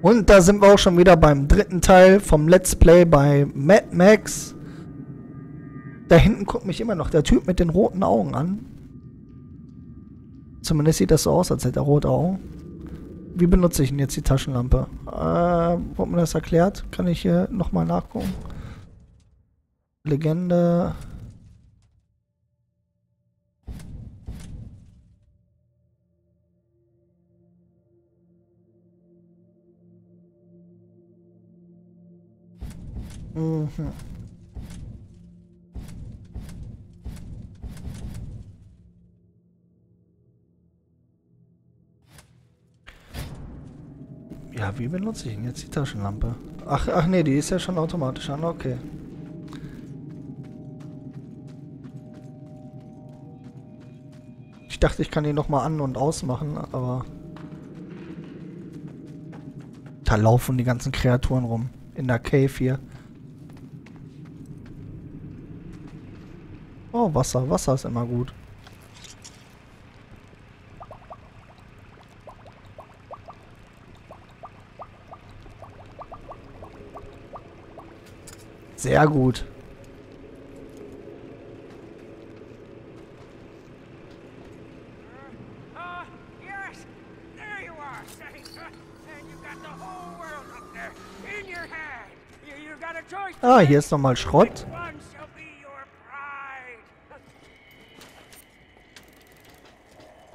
Und da sind wir auch schon wieder beim dritten Teil vom Let's Play bei Mad Max. Da hinten guckt mich immer noch der Typ mit den roten Augen an. Zumindest sieht das so aus, als hätte er rote Augen. Wie benutze ich denn jetzt die Taschenlampe? Äh, wurde mir das erklärt? Kann ich hier nochmal nachgucken? Legende. Mhm. Ja, wie benutze ich denn jetzt die Taschenlampe? Ach, ach nee, die ist ja schon automatisch an, okay. Ich dachte, ich kann die nochmal an- und ausmachen, aber... Da laufen die ganzen Kreaturen rum. In der Cave hier. Oh, Wasser. Wasser ist immer gut. Sehr gut. Ah, yes! There you are, Seneca! And you got the whole world up there in your hand! You, you got a choice to Ah, make. hier ist nochmal Schrott. Which one shall be your pride?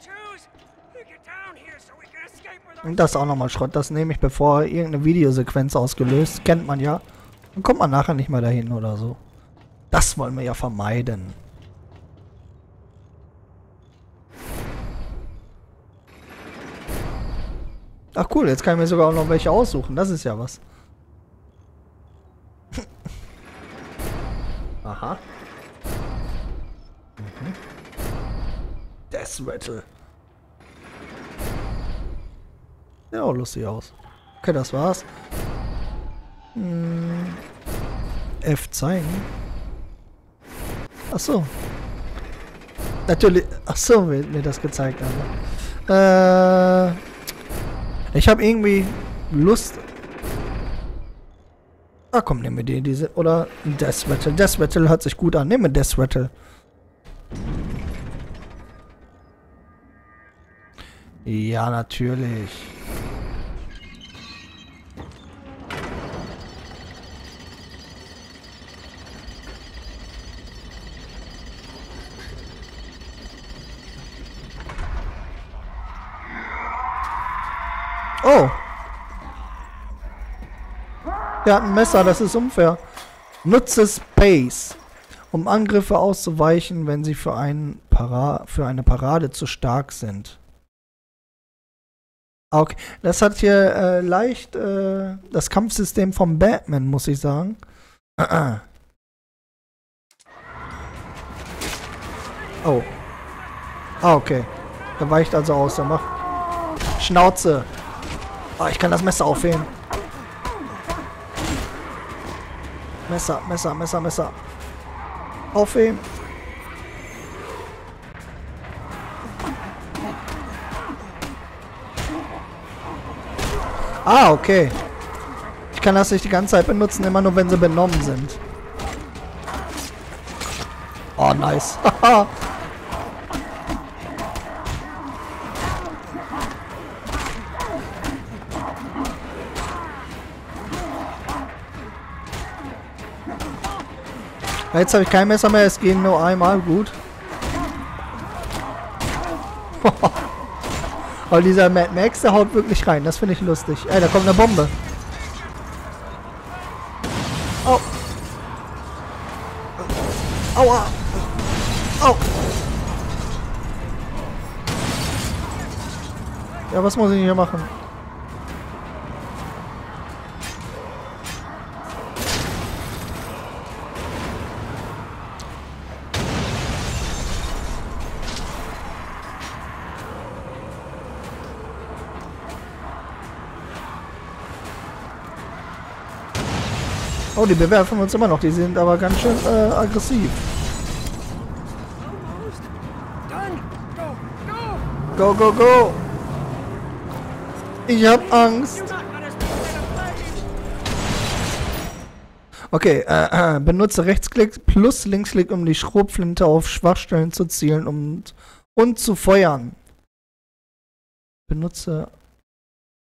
Choose! You get down here so we can escape with our Und das auch nochmal Schrott. Das nehme ich, bevor irgendeine Videosequenz ausgelöst. Kennt man ja. Dann kommt man nachher nicht mehr dahin oder so. Das wollen wir ja vermeiden. Ach cool, jetzt kann ich mir sogar auch noch welche aussuchen. Das ist ja was. Lustig aus. Okay, das war's. Hm. F zeigen. Ach so. Natürlich. Ach so, wird mir das gezeigt aber. Äh. Ich habe irgendwie Lust. Ah, komm, nehmen wir die, diese. Oder Death Rattle. Death Rattle hört sich gut an. Nehmen wir Death Rattle. Ja, natürlich. Oh. Er hat ein Messer, das ist unfair. Nutze Space, um Angriffe auszuweichen, wenn sie für, einen Para für eine Parade zu stark sind. Okay, das hat hier äh, leicht äh, das Kampfsystem vom Batman, muss ich sagen. Oh. Ah, okay. Er weicht also aus. Er macht Schnauze. Oh, ich kann das Messer aufheben. Messer, Messer, Messer, Messer. Aufheben. Ah, okay. Ich kann das nicht die ganze Zeit benutzen, immer nur wenn sie benommen sind. Oh, nice. Jetzt habe ich kein Messer mehr, es gehen nur einmal, gut. Aber dieser Mad Max, der haut wirklich rein, das finde ich lustig. Ey, da kommt eine Bombe. Au. Aua. Au. Ja, was muss ich hier machen? Oh, die bewerfen uns immer noch. Die sind aber ganz schön äh, aggressiv. Go, go, go! Ich hab Angst. Okay, äh, äh benutze Rechtsklick plus Linksklick, um die Schrobflinte auf Schwachstellen zu zielen und, und zu feuern. Benutze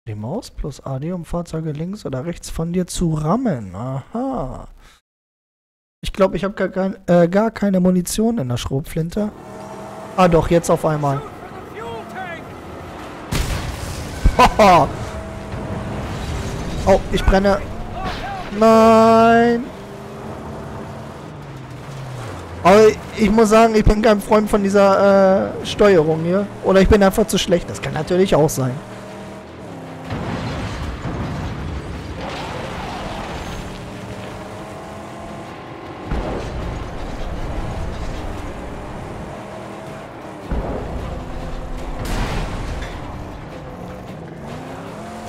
die Maus plus AD, um Fahrzeuge links oder rechts von dir zu rammen. Aha. Ich glaube, ich habe gar, kein, äh, gar keine Munition in der Schrotflinte. Ah doch, jetzt auf einmal. Haha. oh, ich brenne. Nein. Aber ich muss sagen, ich bin kein Freund von dieser äh, Steuerung hier. Oder ich bin einfach zu schlecht. Das kann natürlich auch sein.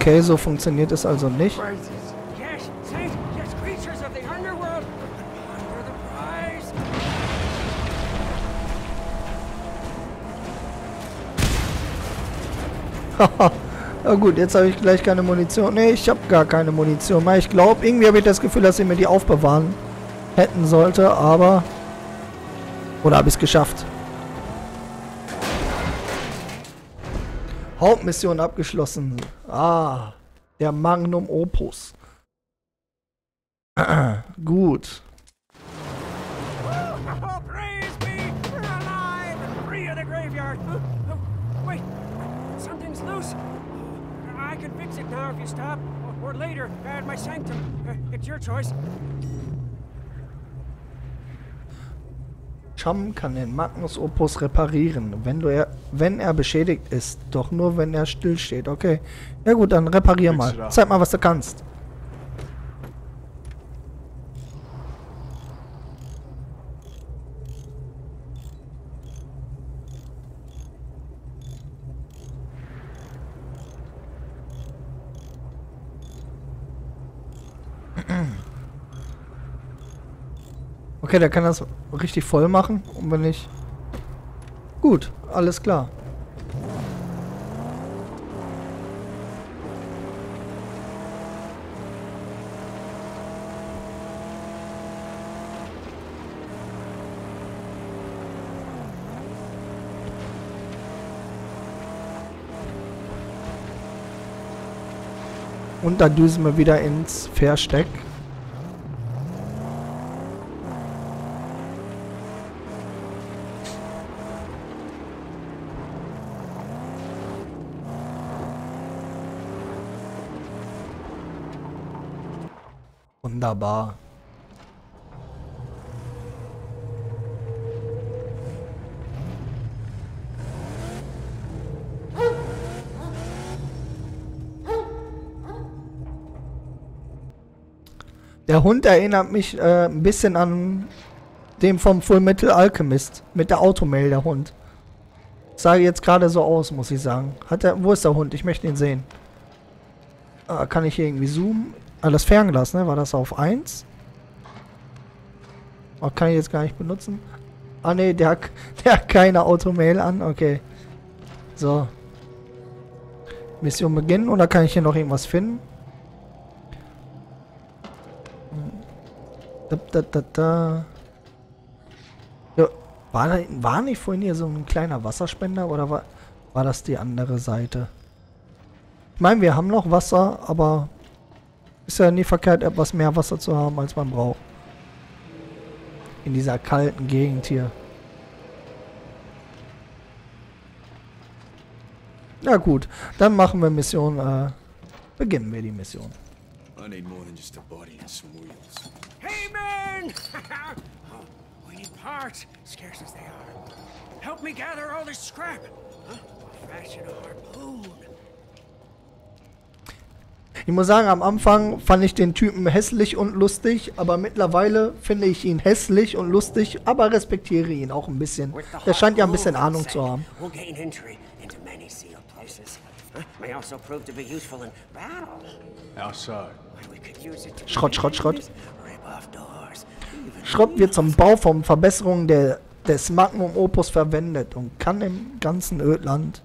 Okay, so funktioniert es also nicht. Ja gut, jetzt habe ich gleich keine Munition. Ne, ich habe gar keine Munition mehr. Ich glaube, irgendwie habe ich das Gefühl, dass ich mir die aufbewahren hätten sollte, aber... Oder habe ich es geschafft? Hauptmission abgeschlossen. Ah, der Magnum Opus. Gut. Something's loose. I can fix it now if you stop, or, later at my sanctum. It's your choice. Chum kann den Magnus Opus reparieren, wenn, du er, wenn er beschädigt ist. Doch nur, wenn er stillsteht. Okay. Ja gut, dann reparier mal. up. Zeig mal, was du kannst. Okay, der kann das richtig voll machen. Und wenn ich... Gut, alles klar. Und dann düsen wir wieder ins Versteck. Wunderbar. Der Hund erinnert mich äh, ein bisschen an den vom Full Metal Alchemist mit der Automail, der Hund. Sah jetzt gerade so aus, muss ich sagen. Hat er, wo ist der Hund? Ich möchte ihn sehen. Ah, kann ich hier irgendwie zoomen? Ah, das Fernglas, ne? War das auf 1? Oh, kann ich jetzt gar nicht benutzen. Ah, ne, der, der hat keine Automail an. Okay. So. Mission beginnen. Oder kann ich hier noch irgendwas finden? Da, da, da, da. Ja, war, war nicht vorhin hier so ein kleiner Wasserspender oder war, war das die andere Seite? Ich meine, wir haben noch Wasser, aber ist ja nie verkehrt, etwas mehr Wasser zu haben, als man braucht. In dieser kalten Gegend hier. Ja gut, dann machen wir Mission, äh, beginnen wir die Mission. I need more than just a body and some wheels. Hey, men! oh, we need parts, scarce as they are. Help me gather all this scrap. Huh? Fashion a harpoon. Ich muss sagen, am Anfang fand ich den Typen hässlich und lustig, aber mittlerweile finde ich ihn hässlich und lustig, aber respektiere ihn auch ein bisschen. Der scheint ja ein bisschen Ahnung zu haben. Also Schrott, Schrott, Schrott. Schrott wird zum Bau von Verbesserungen der, des Magnum Opus verwendet und kann im ganzen Ödland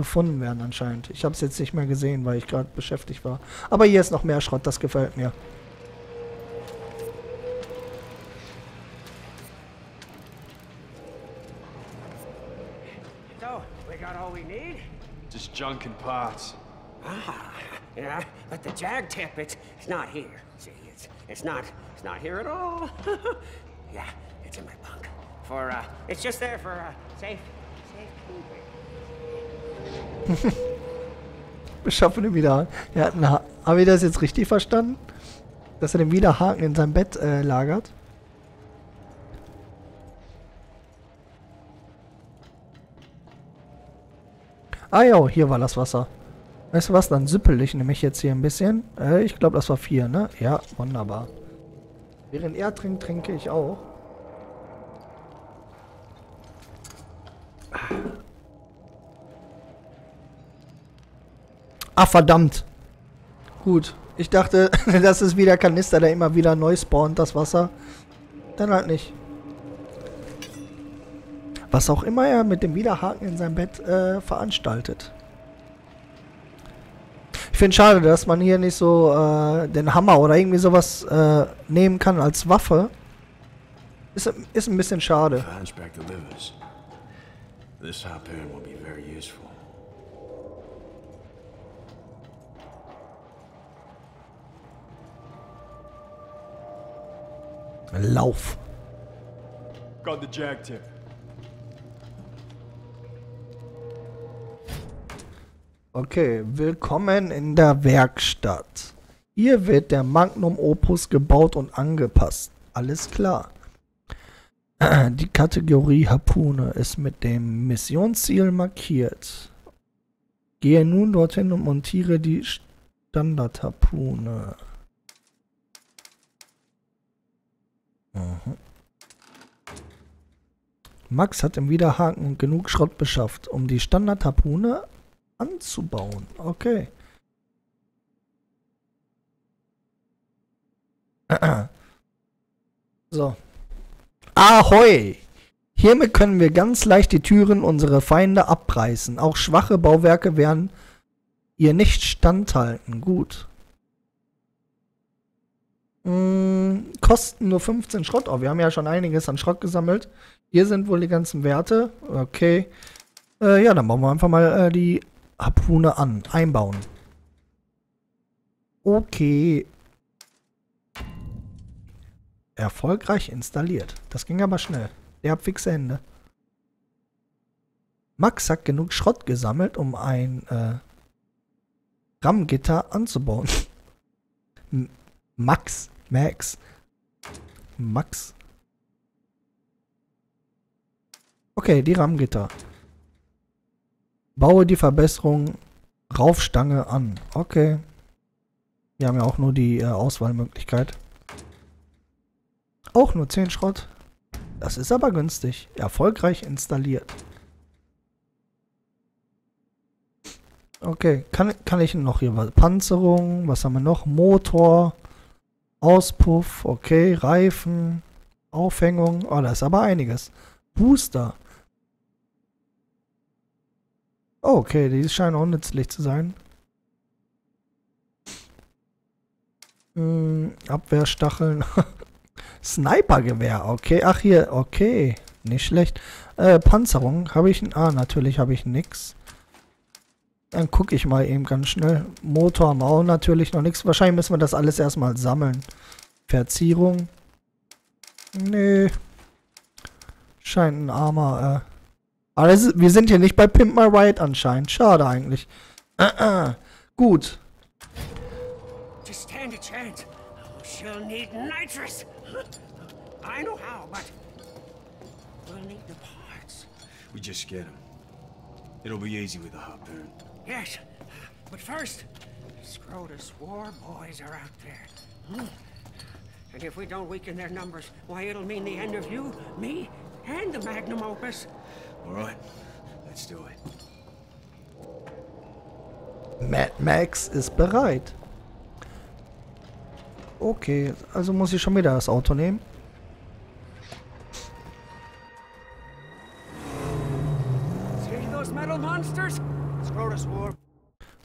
gefunden werden anscheinend. Ich habe es jetzt nicht mehr gesehen, weil ich gerade beschäftigt war. Aber hier ist noch mehr Schrott, das gefällt mir. So, we got all we need? Just junk and parts. Ah, yeah, but the jag tip, it's, it's not here. See, it's, it's not, it's not here at all. yeah, it's in my bunk. For, uh, it's just there for, uh, safe, safe keeping. Beschaffen den Widerhaken. Er hat einen ha Habe ich das jetzt richtig verstanden? Dass er den Widerhaken in seinem Bett äh, lagert? Ah ja, hier war das Wasser. Weißt du was, dann süppel ich nämlich jetzt hier ein bisschen. Äh, ich glaube, das war vier, ne? Ja, wunderbar. Während er trinkt, trinke ich auch. Ah, verdammt. Gut. Ich dachte, das ist wieder Kanister, der immer wieder neu spawnt, das Wasser. Dann halt nicht. Was auch immer er mit dem Widerhaken in seinem Bett äh, veranstaltet. Ich finde schade, dass man hier nicht so äh, den Hammer oder irgendwie sowas äh, nehmen kann als Waffe. Ist, ist ein bisschen schade. This harpoon will be very useful. Lauf. Got the jag tip. Okay, willkommen in der Werkstatt. Hier wird der Magnum Opus gebaut und angepasst. Alles klar. Die Kategorie Harpune ist mit dem Missionsziel markiert. Gehe nun dorthin und montiere die Standardharpune. Mhm. Max hat im Widerhaken genug Schrott beschafft, um die Standardharpune anzubauen. Okay. So. Ahoi! Hiermit können wir ganz leicht die Türen unserer Feinde abreißen. Auch schwache Bauwerke werden ihr nicht standhalten. Gut. Mm, kosten nur 15 Schrott. Oh, wir haben ja schon einiges an Schrott gesammelt. Hier sind wohl die ganzen Werte. Okay. Äh, ja, dann bauen wir einfach mal äh, die Harpune an. Einbauen. Okay. Erfolgreich installiert. Das ging aber schnell. Der hat fixe Hände. Max hat genug Schrott gesammelt, um ein äh, RAM-Gitter anzubauen. Max. Max. Max. Okay, die RAM-Gitter. Baue die Verbesserung Raufstange an. Okay. Wir haben ja auch nur die äh, Auswahlmöglichkeit. Auch nur 10 Schrott. Das ist aber günstig. Erfolgreich installiert. Okay, kann, kann ich noch hier was? Panzerung, was haben wir noch? Motor, Auspuff, okay, Reifen, Aufhängung. Oh, da ist aber einiges. Booster. Oh, okay, die scheinen auch nützlich zu sein. Hm, Abwehrstacheln. Snipergewehr, okay. Ach hier, okay. Nicht schlecht. Äh, Panzerung, habe ich... Ah, natürlich habe ich nix. Dann gucke ich mal eben ganz schnell. Motor haben wir auch natürlich noch nichts. Wahrscheinlich müssen wir das alles erstmal sammeln. Verzierung. Nee. Scheint ein armer, äh... Aber ist, wir sind hier nicht bei Pimp My Ride anscheinend. Schade eigentlich. Äh, äh. Gut. Just stand a chance. She'll need nitrous. I know how, but we'll need the parts. We just get them. It'll be easy with the harpoon. Yes, but first, Scrotus war boys are out there. Hmm. And if we don't weaken their numbers, why, it'll mean the end of you, me, and the magnum opus. All right, let's do it. Mad Max ist bereit. Okay, also muss ich schon wieder das Auto nehmen.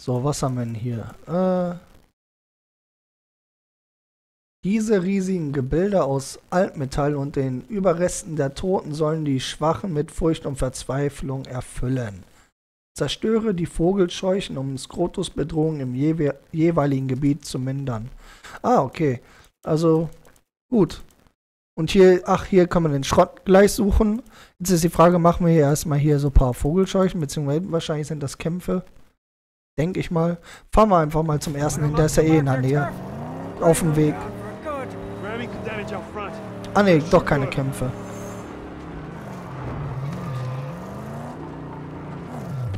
So, was haben wir denn hier? Äh, diese riesigen Gebilde aus Altmetall und den Überresten der Toten sollen die Schwachen mit Furcht und Verzweiflung erfüllen. Zerstöre die Vogelscheuchen, um Skrotus-Bedrohung im jewe jeweiligen Gebiet zu mindern. Ah, okay. Also, gut. Und hier, ach, hier kann man den Schrott gleich suchen. Jetzt ist die Frage, machen wir hier erstmal hier so ein paar Vogelscheuchen, beziehungsweise wahrscheinlich sind das Kämpfe. Denke ich mal. Fahren wir einfach mal zum ersten hin, der ist ja eh in der Nähe. Auf dem Weg. Ah ne, doch keine Kämpfe.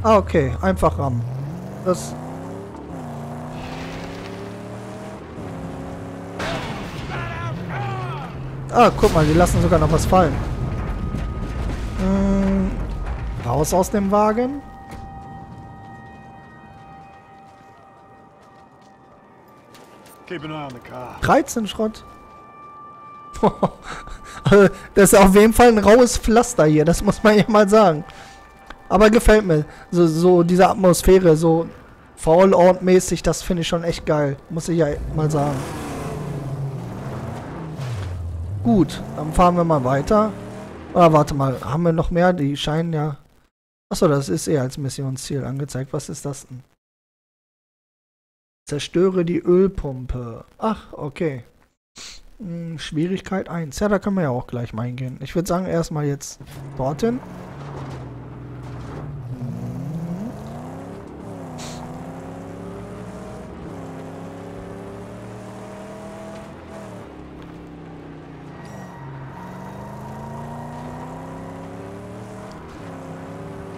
Ah, okay. Einfach rammen. Das... Ah, guck mal, die lassen sogar noch was fallen. Hm, raus aus dem Wagen. 13 Schrott. Also, das ist auf jeden Fall ein raues Pflaster hier, das muss man ja mal sagen. Aber gefällt mir. So, so diese Atmosphäre, so Fallout-mäßig, das finde ich schon echt geil. Muss ich ja mal sagen. Gut, dann fahren wir mal weiter. Ah, warte mal, haben wir noch mehr? Die scheinen ja... Achso, das ist eher als Missionsziel angezeigt. Was ist das denn? Zerstöre die Ölpumpe. Ach, okay. Hm, Schwierigkeit 1. Ja, da können wir ja auch gleich mal hingehen. Ich würde sagen, erstmal jetzt dorthin.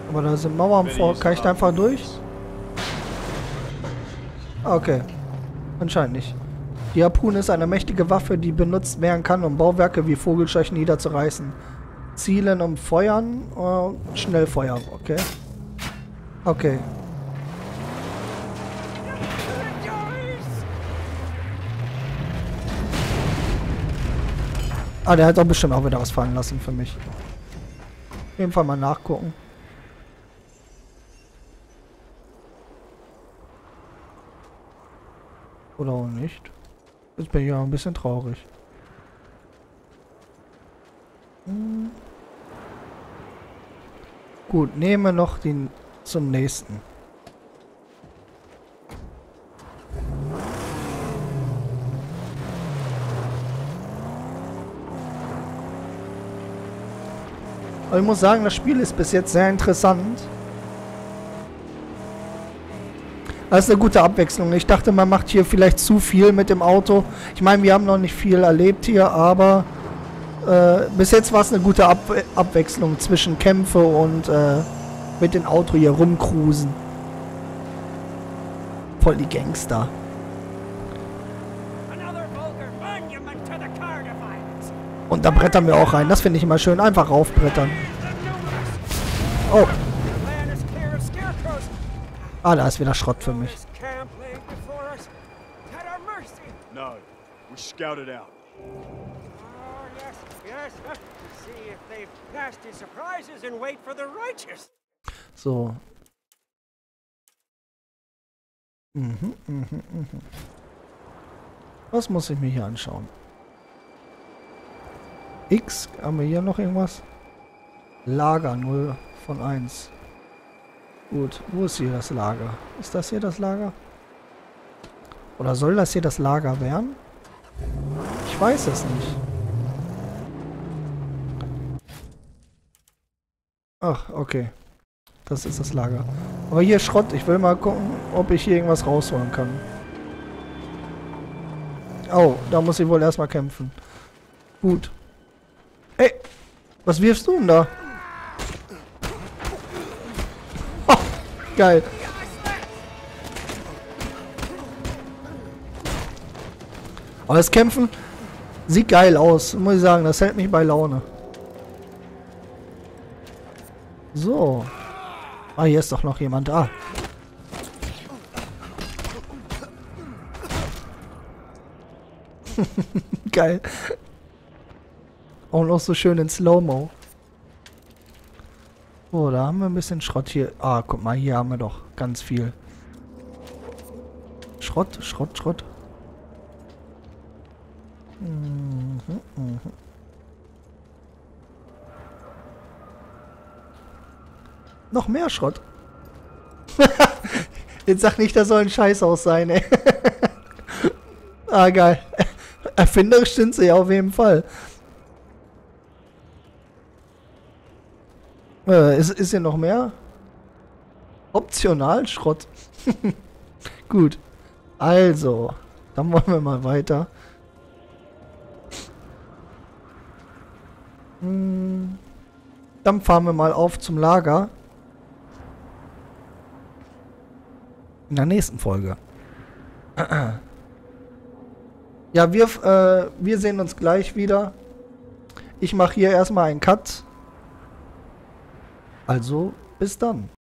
Aber da sind Mauern vor. Kann ich da einfach durch? Okay. Anscheinend nicht. Die Harpune ist eine mächtige Waffe, die benutzt werden kann, um Bauwerke wie Vogelscheuchen niederzureißen. Zielen um Feuern und Schnellfeuer. Okay. Okay. Ah, der hat doch bestimmt auch wieder was fallen lassen für mich. Auf jeden Fall mal nachgucken. Oder auch nicht. Jetzt bin ich ja ein bisschen traurig. Hm. Gut, nehme noch den zum nächsten. Aber ich muss sagen, das Spiel ist bis jetzt sehr interessant. Das ist eine gute Abwechslung. Ich dachte, man macht hier vielleicht zu viel mit dem Auto. Ich meine, wir haben noch nicht viel erlebt hier, aber äh, bis jetzt war es eine gute Ab Abwechslung zwischen Kämpfe und äh, mit dem Auto hier rumcruisen. Voll die Gangster. Und da brettern wir auch rein. Das finde ich immer schön. Einfach raufbrettern. Ah, da ist wieder Schrott für mich. So. Mhm, mhm, mhm. Was muss ich mir hier anschauen? X, haben wir hier noch irgendwas? Lager 0 von 1. Gut, wo ist hier das Lager? Ist das hier das Lager? Oder soll das hier das Lager werden? Ich weiß es nicht. Ach, okay. Das ist das Lager. Aber hier Schrott. Ich will mal gucken, ob ich hier irgendwas rausholen kann. Oh, da muss ich wohl erstmal kämpfen. Gut. Ey, was wirfst du denn da? Geil. Aber das Kämpfen sieht geil aus, muss ich sagen. Das hält mich bei Laune. So. Ah, hier ist doch noch jemand da. Geil. Auch noch so schön in Slow-Mo. Oh, da haben wir ein bisschen Schrott hier. Ah, guck mal, hier haben wir doch ganz viel. Schrott, Schrott, Schrott. Mhm, mhm. Noch mehr Schrott. Jetzt sag nicht, das soll ein Scheißhaus sein, ey. ah, geil. Erfinderisch sind sie ja auf jeden Fall. Äh, ist, ist hier noch mehr? Optional Schrott. Gut. Also, dann wollen wir mal weiter. Hm, Dann fahren wir mal auf zum Lager. In der nächsten Folge. Ja, wir, äh, wir sehen uns gleich wieder. Ich mache hier erstmal einen Cut. Also, bis dann.